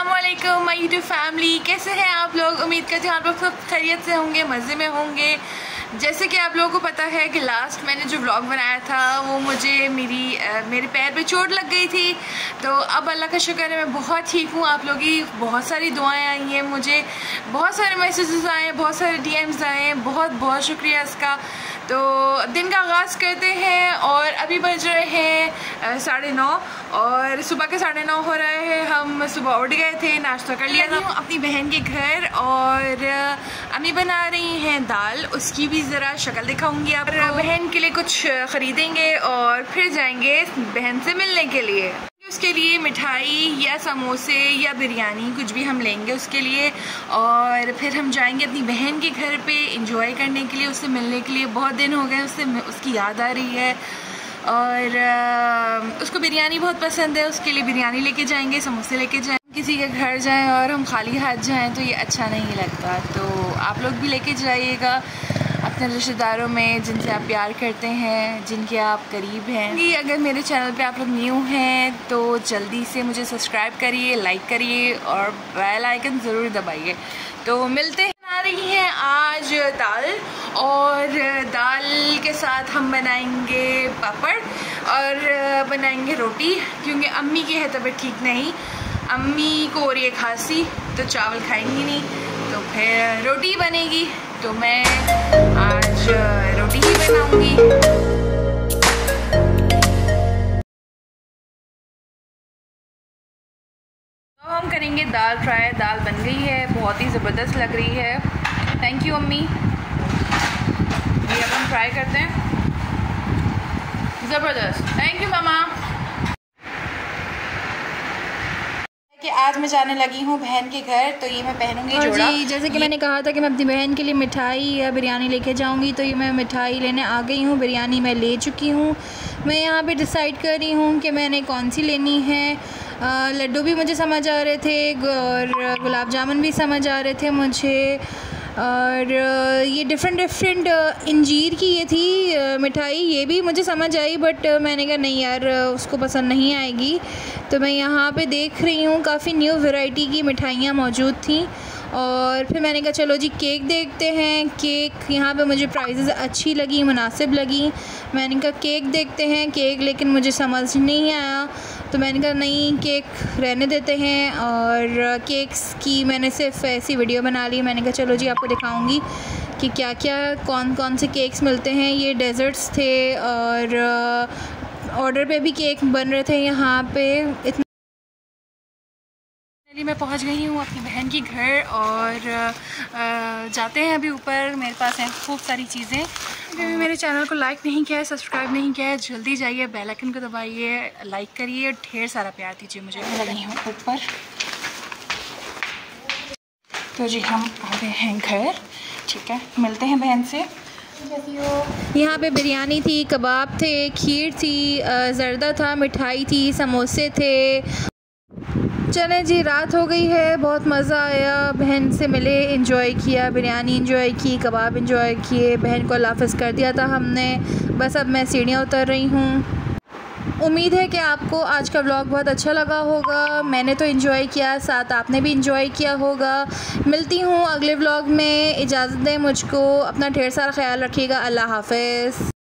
Aslam my YouTube family कैसे हैं आप लोग? उम्मीद करते हैं आप लोग सब खैरियत से होंगे मज़े में होंगे। जैसे कि आप लोगों को पता है कि लास्ट मैंने जो व्लॉग बनाया था वो मुझे मेरी आ, मेरे पैर पे चोट लग गई थी। तो अब अल्लाह का शुक्र है मैं बहुत ठीक हूँ। आप लोगों की बहुत सारी दुआएँ आई हैं मुझे। बहुत सारे मैसेजेस आए हैं बहुत सारे डीएम्स आए हैं। बहुत बहुत शुक्रिया इसका। तो दिन का आगाज़ करते हैं और अभी बज रहे हैं साढ़े नौ और सुबह के साढ़े नौ हो रहे हैं। हम सुबह उठ गए थे नाश्ता कर लिया था। अपनी बहन के घर और अम्मी बना रही हैं दाल। उसकी भी ज़रा शक्ल दिखाऊँगी आप बहन के लिए कुछ ख़रीदेंगे और फिर जाएँगे बहन से मिलने के लिए। उसके लिए मिठाई या समोसे या बिरयानी कुछ भी हम लेंगे उसके लिए। और फिर हम जाएँगे अपनी बहन के घर पे इंजॉय करने के लिए, उससे मिलने के लिए। बहुत दिन हो गए उससे उसकी याद आ रही है। और उसको बिरयानी बहुत पसंद है, उसके लिए बिरयानी लेके जाएँगे, समोसे लेके जाएँगे किसी के घर जाएँ और हम खाली हाथ जाएँ तो ये अच्छा नहीं लगता। तो आप लोग भी लेके जाइएगा। अपने रिश्तेदारों में जिनसे आप प्यार करते हैं, जिनके आप करीब हैं। कि अगर मेरे चैनल पे आप लोग न्यू हैं तो जल्दी से मुझे सब्सक्राइब करिए, लाइक करिए और बेल आइकन ज़रूर दबाइए। तो मिलते हैं आ रही हैं आज दाल और दाल के साथ हम बनाएँगे पापड़ और बनाएँगे रोटी, क्योंकि अम्मी की है तबीयत ठीक नहीं। अम्मी को और ये खांसी तो चावल खाएँगी नहीं। तो फिर रोटी बनेगी तो मैं आज रोटी ही बनाऊँगी। हम करेंगे दाल फ्राई। दाल बन गई है, बहुत ही ज़बरदस्त लग रही है। थैंक यू अम्मी। ये अब हम फ्राई करते हैं। ज़बरदस्त। थैंक यू मामा कि आज मैं जाने लगी हूँ बहन के घर तो ये मैं पहनूँगी जोड़ा। जी जैसे कि मैंने कहा था कि मैं अपनी बहन के लिए मिठाई या बिरयानी लेके जाऊँगी तो ये मैं मिठाई लेने आ गई हूँ बिरयानी मैं ले चुकी हूँ। मैं यहाँ पे डिसाइड कर रही हूँ कि मैंने कौन सी लेनी है। लड्डू भी मुझे समझ आ रहे थे और गुलाब जामुन भी समझ आ रहे थे मुझे। और ये डिफरेंट डिफरेंट इंजीर की ये थी मिठाई, ये भी मुझे समझ आई बट मैंने कहा, नहीं यार उसको पसंद नहीं आएगी। तो मैं यहाँ पे देख रही हूँ, काफ़ी न्यू वैरायटी की मिठाइयाँ मौजूद थी। और फिर मैंने कहा, चलो जी, केक देखते हैं। केक, यहाँ पे मुझे प्राइजेज अच्छी लगी, मुनासिब लगी। मैंने कहा, केक देखते हैं। केक, लेकिन मुझे समझ नहीं आया। तो मैंने कहा, नहीं, केक रहने देते हैं। और केक्स की मैंने सिर्फ़ ऐसी वीडियो बना ली। मैंने कहा, चलो जी, आपको दिखाऊँगी कि क्या क्या कौन कौन से केक्स मिलते हैं। ये डेज़र्ट्स थे और ऑर्डर पे भी केक बन रहे थे यहाँ पे। इतना मैं पहुँच गई हूँ अपनी बहन की घर और जाते हैं अभी ऊपर। मेरे पास हैं खूब सारी चीज़ें। अगर मेरे चैनल को लाइक नहीं किया है सब्सक्राइब नहीं किया है, जल्दी जाइए बेल आइकन को दबाइए लाइक करिए और ढेर सारा प्यार दीजिए मुझे। मैं लगी हूँ ऊपर। तो जी, हम आ गए हैं घर, ठीक है? मिलते हैं बहन से। यहाँ पे बिरयानी थी, कबाब थे, खीर थी जर्दा था, मिठाई थी, समोसे थे। चले जी, रात हो गई है, बहुत मज़ा आया। बहन से मिले इंजॉय किया, बिरयानी इंजॉय की, कबाब इंजॉय किए। बहन को हाफिज़ कर दिया था हमने। बस अब मैं सीढ़ियाँ उतर रही हूँ। उम्मीद है कि आपको आज का व्लॉग बहुत अच्छा लगा होगा। मैंने तो इन्जॉय किया, साथ आपने भी इन्जॉय किया होगा। मिलती हूँ अगले व्लॉग में। इजाज़त दें मुझको। अपना ढेर सारा ख्याल रखिएगा। अल्लाह हाफ़